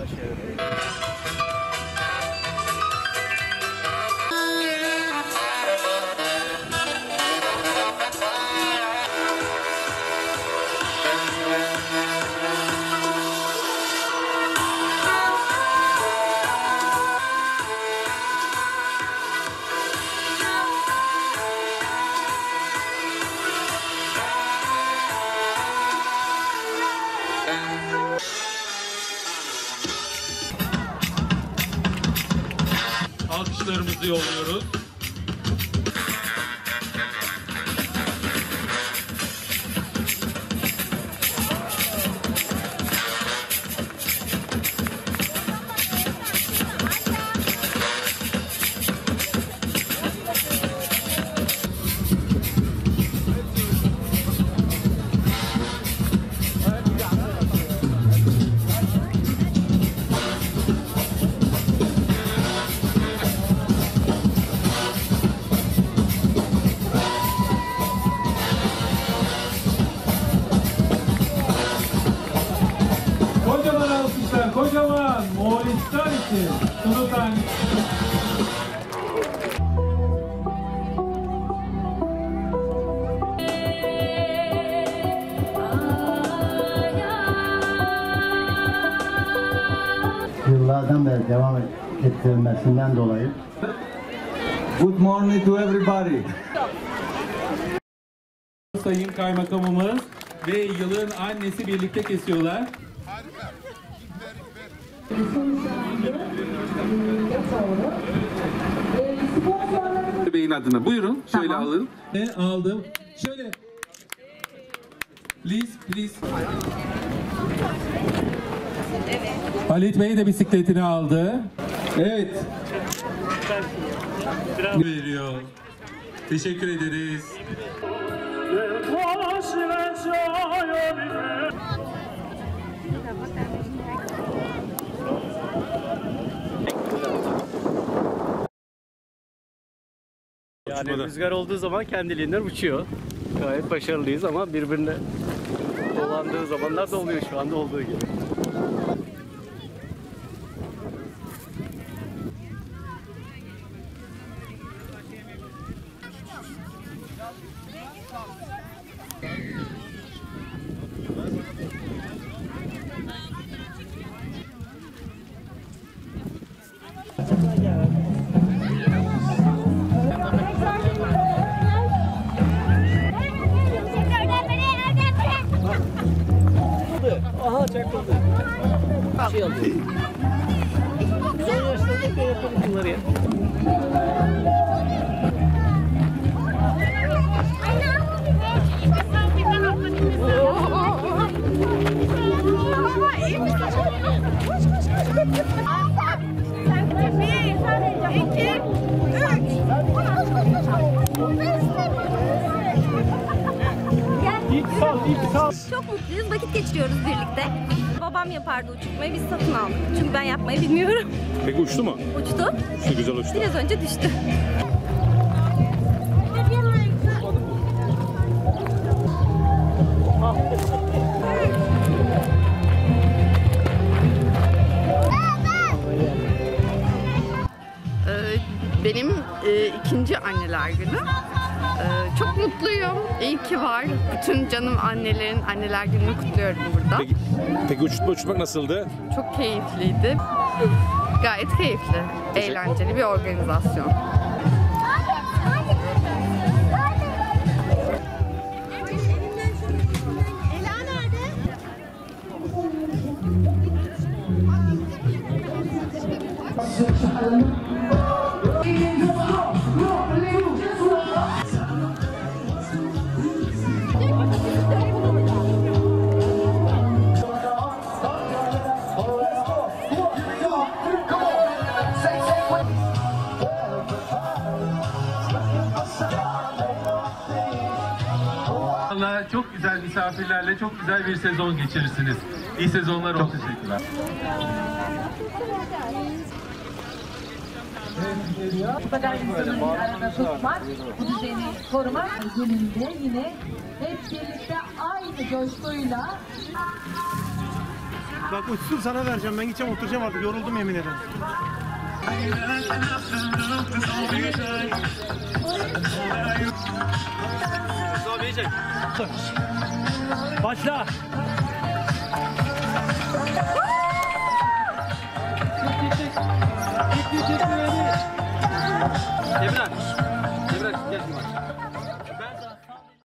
Aşağıya. alkışlarımızı yolluyoruz. Sunutan yıllardan beri devam ettirilmesinden dolayı Good morning to everybody. Sayın Kaymakamımız ve yılın annesi birlikte kesiyorlar. Bey'in adına buyurun şöyle alın. Ne aldım? Şöyle. Please, please. Halit Bey de bisikletini aldı. Evet. Veriyor. Teşekkür ederiz. Yani rüzgar olduğu zaman kendiliğinden uçuyor. Gayet başarılıyız ama birbirine dolandığı zamanlar da oluyor şu anda olduğu gibi. Aha çakıldı. Bir şey alıyor. Son yaşlarda da yapalım bunları ya. Çok mutluyuz. Vakit geçiriyoruz birlikte. Babam yapardı uçurtmayı. Biz satın aldık. Çünkü ben yapmayı bilmiyorum. Peki uçtu mu? Uçtu. Uçtu güzel uçtu. Biraz önce düştü. Ee, Benim e, ikinci anneler günü. Ee, Çok mutluyum. İyi ki var. Bütün canım annelerin anneler gününü kutluyorum burada. Peki, peki uçurtma uçurmak nasıldı? Çok keyifliydi. Gayet keyifli. Eğlenceli bir organizasyon. Allah misafirlerle çok güzel bir sezon geçirirsiniz. İyi sezonlar olsun. Çok teşekkürler. Bu kadar insanın bir arada tutmak, bu düzeni korumak gününde yine hep birlikte aynı coşkuyla Bak uçsun sana vereceğim. Ben gideceğim oturacağım artık. Yoruldum yemin ederim. Başla.